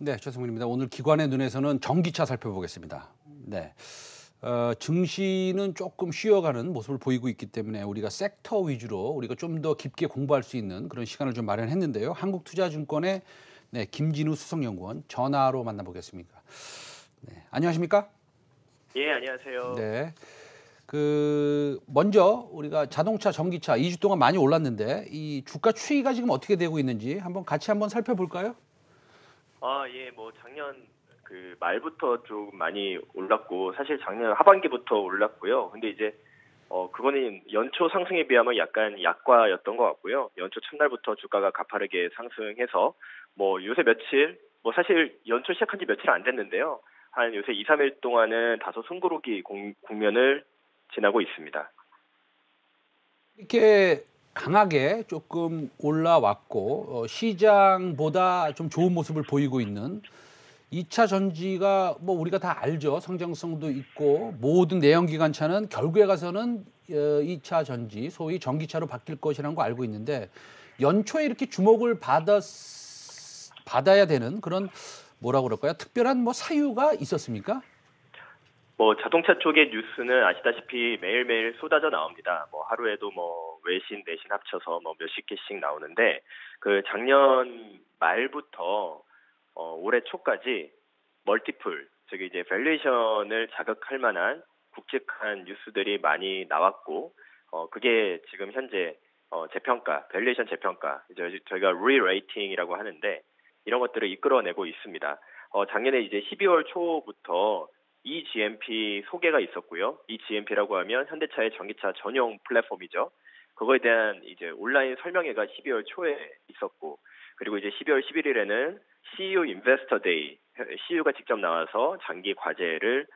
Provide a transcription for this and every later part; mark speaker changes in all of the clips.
Speaker 1: 네, 최승훈입니다. 오늘 기관의 눈에서는 전기차 살펴보겠습니다. 네. 어, 증시는 조금 쉬어가는 모습을 보이고 있기 때문에 우리가 섹터 위주로 우리가 좀 더 깊게 공부할 수 있는 그런 시간을 좀 마련했는데요. 한국투자증권의 네, 김진우 수석연구원 전화로 만나보겠습니다. 네, 안녕하십니까?
Speaker 2: 예, 안녕하세요.
Speaker 1: 네. 그 먼저 우리가 자동차, 전기차 2주 동안 많이 올랐는데 이 주가 추이가 지금 어떻게 되고 있는지 한번 같이 한번 살펴볼까요?
Speaker 2: 아, 예, 뭐 작년 그 말부터 좀 많이 올랐고 사실 작년 하반기부터 올랐고요. 근데 이제 어 그거는 연초 상승에 비하면 약간 약과였던 것 같고요. 연초 첫날부터 주가가 가파르게 상승해서 뭐 요새 며칠 뭐 사실 연초 시작한 지 며칠 안 됐는데요. 한 요새 2, 3일 동안은 다소 숨고르기 공, 국면을 지나고 있습니다.
Speaker 1: 이렇게 강하게 조금 올라왔고 어, 시장보다 좀 좋은 모습을 보이고 있는 2차 전지가 뭐 우리가 다 알죠. 성장성도 있고 모든 내연기관차는 결국에 가서는 어, 2차 전지, 소위 전기차로 바뀔 것이라는 거 알고 있는데 연초에 이렇게 주목을 받았 받아야 되는 그런 뭐라 그럴까요? 특별한 뭐 사유가 있었습니까?
Speaker 2: 뭐 자동차 쪽의 뉴스는 아시다시피 매일매일 쏟아져 나옵니다. 뭐 하루에도 뭐 외신 내신 합쳐서 뭐 몇십 개씩 나오는데 그 작년 말부터 어 올해 초까지 multiple 저기 이제 valuation을 자극할 만한 굵직한 뉴스들이 많이 나왔고 어 그게 지금 현재 어 재평가, valuation 재평가 이제 저희가 rerating이라고 하는데 이런 것들을 이끌어내고 있습니다. 어 작년에 이제 12월 초부터 E-GMP 소개가 있었고요. E-GMP라고 하면 현대차의 전기차 전용 플랫폼이죠. 그거에 대한 이제 온라인 설명회가 12월 초에 있었고 그리고 이제 12월 11일에는 CU 인베스터 데이 CU가 직접 나와서 장기 과제를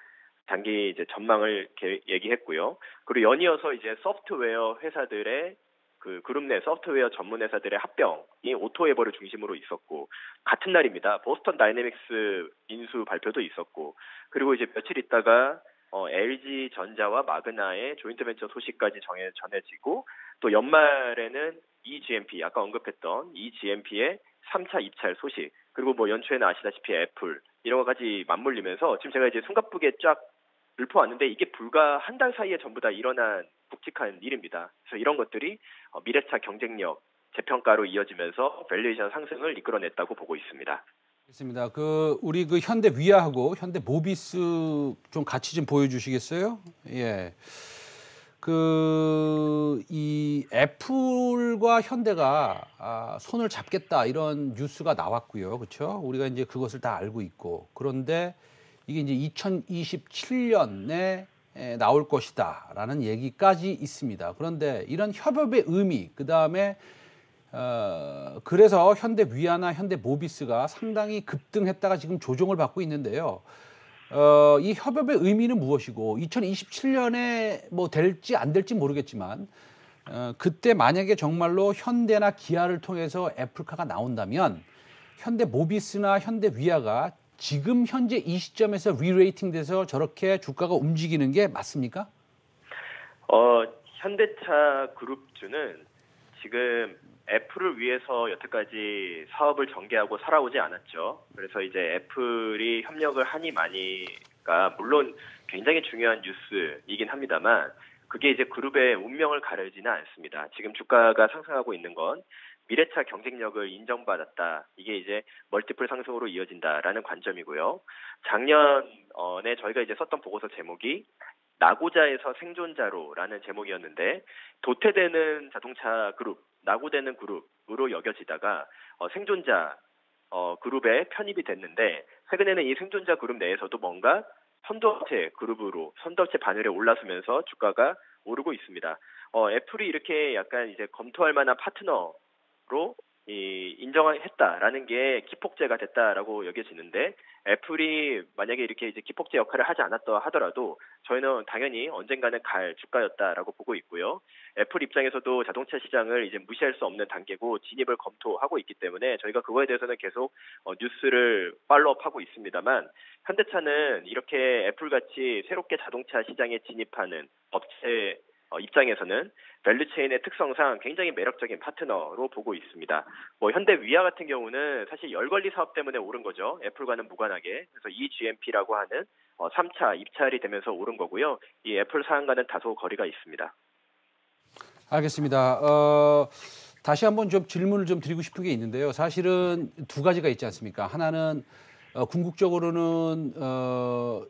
Speaker 2: 장기 이제 전망을 얘기했고요. 그리고 연이어서 이제 소프트웨어 회사들의 그 그룹 내 소프트웨어 전문 회사들의 합병이 오토에버를 중심으로 있었고 같은 날입니다. 보스턴 다이내믹스 인수 발표도 있었고 그리고 이제 며칠 있다가 어, LG 전자와 마그나의 조인트 벤처 소식까지 정해 전해지고 또 연말에는 E-GMP 아까 언급했던 E-GMP의 3차 입찰 소식 그리고 뭐 연초에는 아시다시피 애플 이런 것까지 맞물리면서 지금 제가 이제 숨가쁘게 쫙 읊어왔는데 이게 불과 한 달 사이에 전부 다 일어난 굵직한 일입니다. 그래서 이런 것들이 어, 미래차 경쟁력 재평가로 이어지면서 valuation 상승을 이끌어냈다고 보고 있습니다.
Speaker 1: 있습니다. 그 우리 그 현대 위아하고 현대 모비스 좀 같이 좀 보여주시겠어요? 예. 그 이 애플과 현대가 아, 손을 잡겠다 이런 뉴스가 나왔고요, 그렇죠? 우리가 이제 그것을 다 알고 있고 그런데 이게 이제 2027년에 나올 것이다라는 얘기까지 있습니다. 그런데 이런 협업의 의미, 그 다음에 어, 그래서 현대 위아나 현대 모비스가 상당히 급등했다가 지금 조정을 받고 있는데요. 어, 이 협업의 의미는 무엇이고 2027년에 뭐 될지 안 될지 모르겠지만 어, 그때 만약에 정말로 현대나 기아를 통해서 애플카가 나온다면 현대 모비스나 현대 위아가 지금 현재 이 시점에서 rerating 돼서 저렇게 주가가 움직이는 게 맞습니까?
Speaker 2: 어, 현대차 그룹주는 지금 애플을 위해서 여태까지 사업을 전개하고 살아오지 않았죠. 그래서 이제 애플이 협력을 하니 많이가 물론 굉장히 중요한 뉴스이긴 합니다만 그게 이제 그룹의 운명을 가르지는 않습니다. 지금 주가가 상승하고 있는 건 미래차 경쟁력을 인정받았다. 이게 이제 멀티플 상승으로 이어진다라는 관점이고요. 작년에 저희가 이제 썼던 보고서 제목이 나고자에서 생존자로라는 제목이었는데 도태되는 자동차 그룹, 나고되는 그룹으로 여겨지다가 어, 생존자 어, 그룹에 편입이 됐는데 최근에는 이 생존자 그룹 내에서도 뭔가 선도체 그룹으로 선도체 바늘에 올라서면서 주가가 오르고 있습니다. 어, 애플이 이렇게 약간 이제 검토할 만한 파트너 로 이, 인정했다라는 게 기폭제가 됐다라고 여겨지는데 애플이 만약에 이렇게 이제 기폭제 역할을 하지 않았다 하더라도 저희는 당연히 언젠가는 갈 주가였다라고 보고 있고요. 애플 입장에서도 자동차 시장을 이제 무시할 수 없는 단계고 진입을 검토하고 있기 때문에 저희가 그거에 대해서는 계속 어, 뉴스를 follow-up하고 있습니다만 현대차는 이렇게 애플 같이 새롭게 자동차 시장에 진입하는 업체 어, 입장에서는 value chain의 특성상 굉장히 매력적인 파트너로 보고 있습니다. 뭐 현대 위아 같은 경우는 사실 열 관리 사업 때문에 오른 거죠. 애플과는 무관하게. 그래서 이 GMP라고 하는 어, 3차 입찰이 되면서 오른 거고요. 이 애플 사안과는 다소 거리가 있습니다.
Speaker 1: 알겠습니다. 어, 다시 한번 좀 질문을 좀 드리고 싶은 게 있는데요. 사실은 두 가지가 있지 않습니까? 하나는 어, 궁극적으로는 어,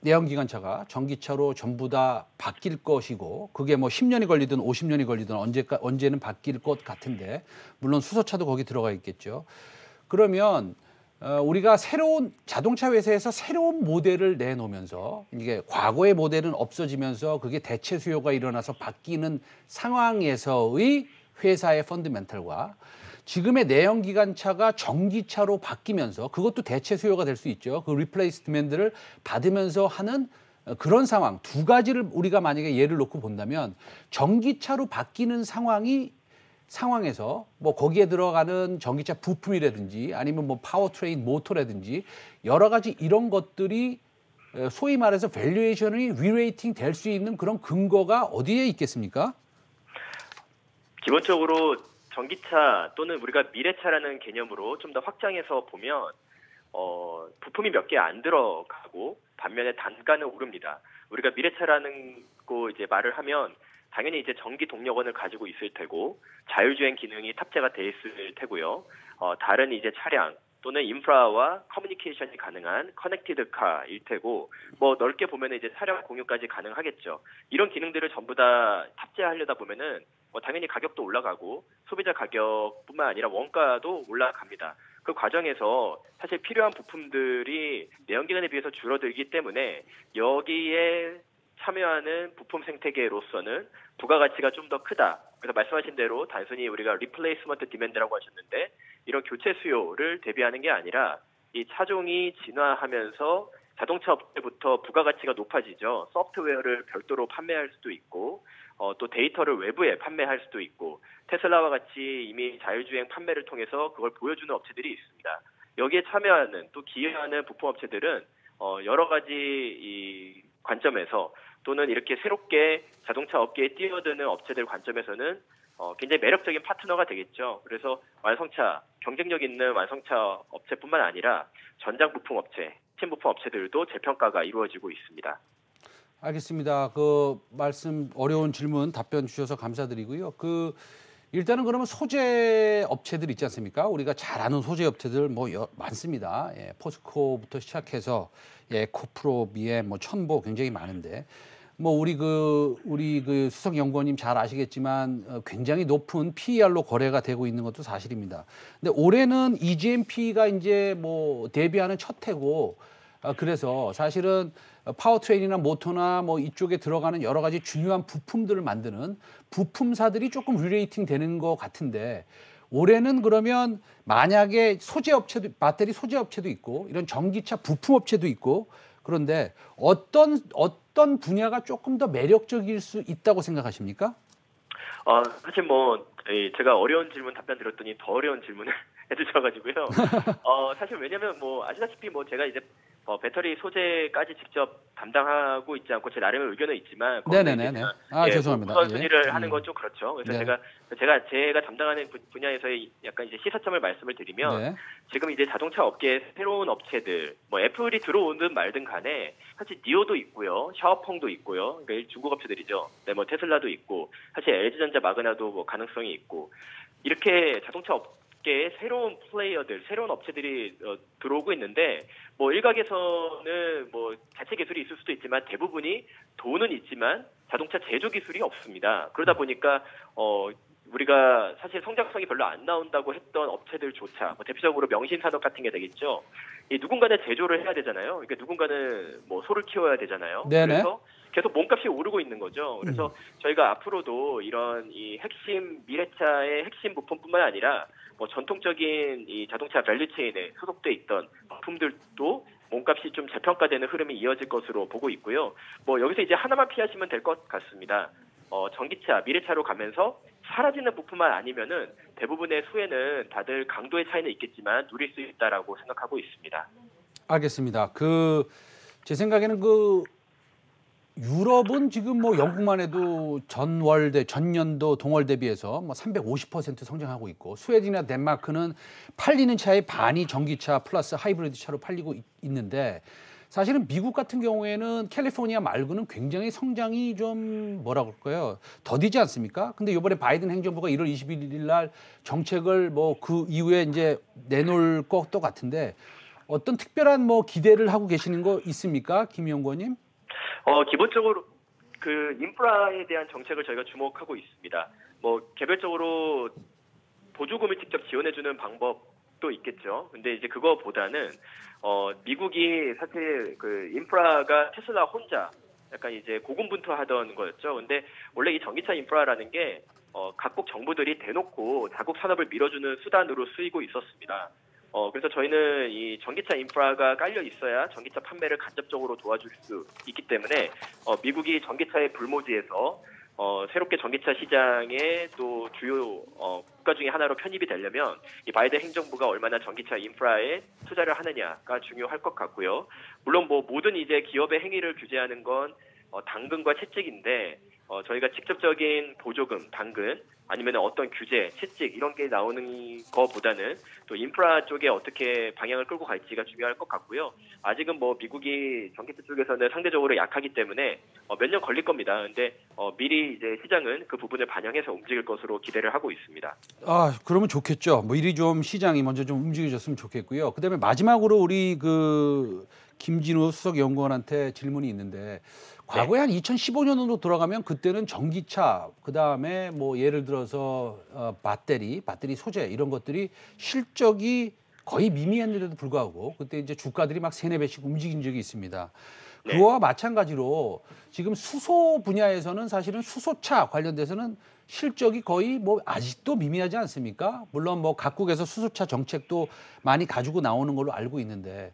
Speaker 1: 내연기관차가 전기차로 전부 다 바뀔 것이고 그게 뭐 10년이 걸리든 50년이 걸리든 언제까 언제는 바뀔 것 같은데 물론 수소차도 거기 들어가 있겠죠. 그러면 어, 우리가 새로운 자동차 회사에서 새로운 모델을 내놓으면서 이게 과거의 모델은 없어지면서 그게 대체 수요가 일어나서 바뀌는 상황에서의 회사의 fundamental과 지금의 내연기관차가 전기차로 바뀌면서 그것도 대체 수요가 될 수 있죠. 그 replacement를 받으면서 하는 어, 그런 상황 두 가지를 우리가 만약에 예를 놓고 본다면 전기차로 바뀌는 상황이 상황에서 뭐 거기에 들어가는 전기차 부품이라든지 아니면 뭐 powertrain 모터라든지 여러 가지 이런 것들이 어, 소위 말해서 valuation이 rerating 될 수 있는 그런 근거가 어디에 있겠습니까?
Speaker 2: 기본적으로 전기차 또는 우리가 미래차라는 개념으로 좀 더 확장해서 보면 어, 부품이 몇 개 안 들어가고 반면에 단가는 오릅니다. 우리가 미래차라는 거 이제 말을 하면 당연히 이제 전기 동력원을 가지고 있을 테고 자율주행 기능이 탑재가 돼 있을 테고요. 어, 다른 이제 차량 또는 인프라와 커뮤니케이션이 가능한 connected car일 테고 뭐 넓게 보면 이제 차량 공유까지 가능하겠죠. 이런 기능들을 전부 다 탑재하려다 보면은 뭐 당연히 가격도 올라가고 소비자 가격뿐만 아니라 원가도 올라갑니다. 그 과정에서 사실 필요한 부품들이 내연기관에 비해서 줄어들기 때문에 여기에 참여하는 부품 생태계로서는 부가가치가 좀 더 크다. 그래서 말씀하신 대로 단순히 우리가 replacement demand라고 하셨는데 이런 교체 수요를 대비하는 게 아니라 이 차종이 진화하면서 자동차 업체부터 부가가치가 높아지죠. 소프트웨어를 별도로 판매할 수도 있고 어, 또 데이터를 외부에 판매할 수도 있고 테슬라와 같이 이미 자율주행 판매를 통해서 그걸 보여주는 업체들이 있습니다. 여기에 참여하는 또 기여하는 부품 업체들은 어, 여러 가지 이 관점에서 또는 이렇게 새롭게 자동차 업계에 뛰어드는 업체들 관점에서는 어, 굉장히 매력적인 파트너가 되겠죠. 그래서 완성차, 경쟁력 있는 완성차 업체뿐만 아니라 전장 부품 업체, 핵심 부품 업체들도 재평가가 이루어지고 있습니다.
Speaker 1: 알겠습니다. 그 말씀 어려운 질문 답변 주셔서 감사드리고요. 그 일단은 그러면 소재 업체들 있지 않습니까? 우리가 잘 아는 소재 업체들 뭐 여, 많습니다. 예, 포스코부터 시작해서 에코프로비엠, 뭐 천보 굉장히 많은데 뭐 우리 그 우리 그 수석 연구원님 잘 아시겠지만 어, 굉장히 높은 PER로 거래가 되고 있는 것도 사실입니다. 근데 올해는 E-GMP가 이제 뭐 데뷔하는 첫 해고 아, 그래서 사실은 powertrain이나 모터나 뭐 이쪽에 들어가는 여러 가지 중요한 부품들을 만드는 부품사들이 조금 rerating 되는 것 같은데 올해는 그러면 만약에 소재 업체도 배터리 소재 업체도 있고 이런 전기차 부품 업체도 있고 그런데 어떤 어떤 분야가 조금 더 매력적일 수 있다고 생각하십니까?
Speaker 2: 어, 사실 뭐 제가 어려운 질문 답변 드렸더니 더 어려운 질문을 해주셔가지고요. 어, 사실 왜냐면 뭐 아시다시피 뭐 제가 이제 어, 배터리 소재까지 직접 담당하고 있지 않고 제 나름의 의견은 있지만
Speaker 1: 네네네. 아
Speaker 2: 예,
Speaker 1: 죄송합니다.
Speaker 2: 우선순위를
Speaker 1: 예.
Speaker 2: 하는
Speaker 1: 음.
Speaker 2: 건 좀 그렇죠. 그래서
Speaker 1: 네.
Speaker 2: 제가 제가 제가 담당하는 분- 분야에서의 약간 이제 시사점을 말씀을 드리면
Speaker 1: 네.
Speaker 2: 지금 이제 자동차 업계의 새로운 업체들, 뭐 애플이 들어오든 말든 간에 사실 니오도 있고요, 샤오펑도 있고요, 그러니까 중국 업체들이죠. 네, 뭐 테슬라도 있고, 사실 LG전자 마그나도 뭐 가능성이 있고 이렇게 자동차 업계의 새로운 플레이어들, 새로운 업체들이 어, 들어오고 있는데 뭐 일각에서는 뭐 자체 기술이 있을 수도 있지만 대부분이 돈은 있지만 자동차 제조 기술이 없습니다. 그러다 보니까 어 우리가 사실 성장성이 별로 안 나온다고 했던 업체들조차 뭐 대표적으로 명신 산업 같은 게 되겠죠. 이 누군가는 제조를 해야 되잖아요. 그러니까 누군가는 뭐 소를 키워야 되잖아요.
Speaker 1: 네네.
Speaker 2: 그래서 계속 몸값이 오르고 있는 거죠. 그래서 저희가 앞으로도 이런 이 핵심 미래차의 핵심 부품뿐만 아니라 뭐 전통적인 이 자동차 value chain에 소속돼 있던 부품들도 몸값이 좀 재평가되는 흐름이 이어질 것으로 보고 있고요. 뭐 여기서 이제 하나만 피하시면 될 것 같습니다. 어, 전기차, 미래차로 가면서 사라지는 부품만 아니면은 대부분의 수혜는 다들 강도의 차이는 있겠지만 누릴 수 있다라고 생각하고 있습니다.
Speaker 1: 알겠습니다. 그 제 생각에는 그 유럽은 지금 뭐 영국만 해도 전월 대 전년도 동월 대비해서 뭐 350% 성장하고 있고 스웨덴이나 덴마크는 팔리는 차의 반이 전기차 플러스 하이브리드 차로 팔리고 있, 있는데 사실은 미국 같은 경우에는 캘리포니아 말고는 굉장히 성장이 좀 뭐라 그럴까요? 더디지 않습니까? 근데 이번에 바이든 행정부가 1월 21일 날 정책을 뭐 그 이후에 이제 내놓을 것도 같은데 어떤 특별한 뭐 기대를 하고 계시는 거 있습니까? 김 연구원님?
Speaker 2: 어, 기본적으로 그 인프라에 대한 정책을 저희가 주목하고 있습니다. 뭐 개별적으로 보조금을 직접 지원해주는 방법도 있겠죠. 근데 이제 그거보다는 어, 미국이 사실 그 인프라가 테슬라 혼자 약간 이제 고군분투하던 거였죠. 근데 원래 이 전기차 인프라라는 게 어, 각국 정부들이 대놓고 자국 산업을 밀어주는 수단으로 쓰이고 있었습니다. 어, 그래서 저희는 이 전기차 인프라가 깔려 있어야 전기차 판매를 간접적으로 도와줄 수 있기 때문에 어, 미국이 전기차의 불모지에서 어, 새롭게 전기차 시장에 또 주요 어, 국가 중에 하나로 편입이 되려면 이 바이든 행정부가 얼마나 전기차 인프라에 투자를 하느냐가 중요할 것 같고요. 물론 뭐 모든 이제 기업의 행위를 규제하는 건 어, 당근과 채찍인데 어, 저희가 직접적인 보조금, 당근 아니면 어떤 규제, 채찍 이런 게 나오는 것보다는 또 인프라 쪽에 어떻게 방향을 끌고 갈지가 중요할 것 같고요. 아직은 뭐 미국이 전기차 쪽에서는 상대적으로 약하기 때문에 어, 몇 년 걸릴 겁니다. 근데 어, 미리 이제 시장은 그 부분을 반영해서 움직일 것으로 기대를 하고 있습니다.
Speaker 1: 아, 그러면 좋겠죠. 뭐 이리 좀 시장이 먼저 좀 움직여졌으면 좋겠고요. 그다음에 마지막으로 우리 그 김진우 수석 연구원한테 질문이 있는데 과거에 한 2015년으로 돌아가면 그때는 전기차 그다음에 뭐 예를 들어서 어, 배터리, 배터리 소재 이런 것들이 실적이 거의 미미했는데도 불구하고 그때 이제 주가들이 막 세네 배씩 움직인 적이 있습니다.
Speaker 2: 네.
Speaker 1: 그거와 마찬가지로 지금 수소 분야에서는 사실은 수소차 관련돼서는 실적이 거의 뭐 아직도 미미하지 않습니까? 물론 뭐 각국에서 수소차 정책도 많이 가지고 나오는 걸로 알고 있는데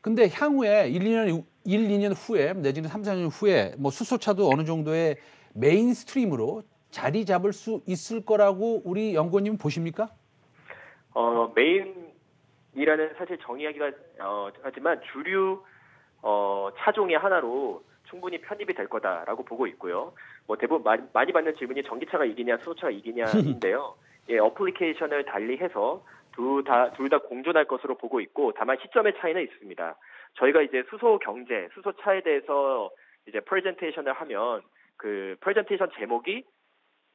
Speaker 1: 근데 향후에 1, 2년 1, 2년 후에 내지는 3, 4년 후에 뭐 수소차도 어느 정도의 mainstream으로 자리 잡을 수 있을 거라고 우리 연구원님 보십니까?
Speaker 2: 어, main이라는 사실 정의하기가 어, 하지만 주류 어, 차종의 하나로 충분히 편입이 될 거다라고 보고 있고요. 뭐 대부분 많이, 많이 받는 질문이 전기차가 이기냐 수소차가 이기냐인데요. 예, application을 달리해서 둘 다 둘 다 공존할 것으로 보고 있고 다만 시점의 차이는 있습니다. 저희가 이제 수소 경제, 수소차에 대해서 이제 프레젠테이션을 하면 그 프레젠테이션 제목이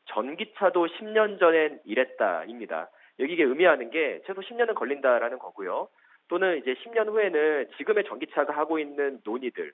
Speaker 2: 전기차도 10년 전엔 이랬다입니다. 여기 이게 의미하는 게 최소 10년은 걸린다라는 거고요. 또는 이제 10년 후에는 지금의 전기차가 하고 있는 논의들,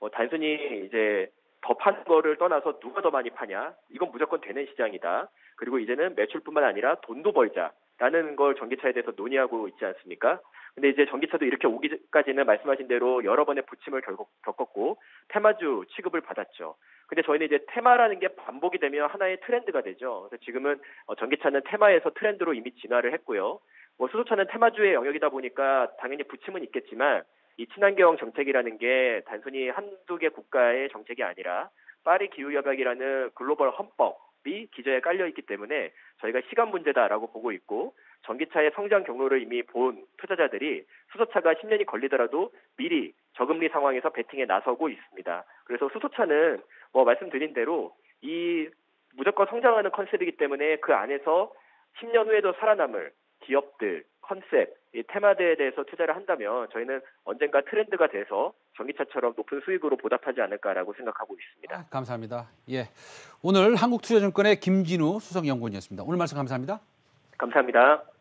Speaker 2: 뭐 단순히 이제 더 파는 거를 떠나서 누가 더 많이 파냐, 이건 무조건 되는 시장이다. 그리고 이제는 매출뿐만 아니라 돈도 벌자 라는 걸 전기차에 대해서 논의하고 있지 않습니까? 근데 이제 전기차도 이렇게 오기까지는 말씀하신 대로 여러 번의 부침을 겪었고 테마주 취급을 받았죠. 근데 저희는 이제 테마라는 게 반복이 되면 하나의 트렌드가 되죠. 그래서 지금은 어, 전기차는 테마에서 트렌드로 이미 진화를 했고요. 뭐 수소차는 테마주의 영역이다 보니까 당연히 부침은 있겠지만 이 친환경 정책이라는 게 단순히 한두 개 국가의 정책이 아니라 파리 기후 협약이라는 글로벌 헌법 이 기저에 깔려 있기 때문에 저희가 시간 문제다라고 보고 있고 전기차의 성장 경로를 이미 본 투자자들이 수소차가 10년이 걸리더라도 미리 저금리 상황에서 베팅에 나서고 있습니다. 그래서 수소차는 뭐 말씀드린 대로 이 무조건 성장하는 컨셉이기 때문에 그 안에서 10년 후에도 살아남을 기업들, 컨셉, 이 테마들에 대해서 투자를 한다면 저희는 언젠가 트렌드가 돼서 전기차처럼 높은 수익으로 보답하지 않을까라고 생각하고 있습니다.
Speaker 1: 아, 감사합니다. 예. 오늘 한국투자증권의 김진우 수석 연구원이었습니다. 오늘 말씀 감사합니다.
Speaker 2: 감사합니다.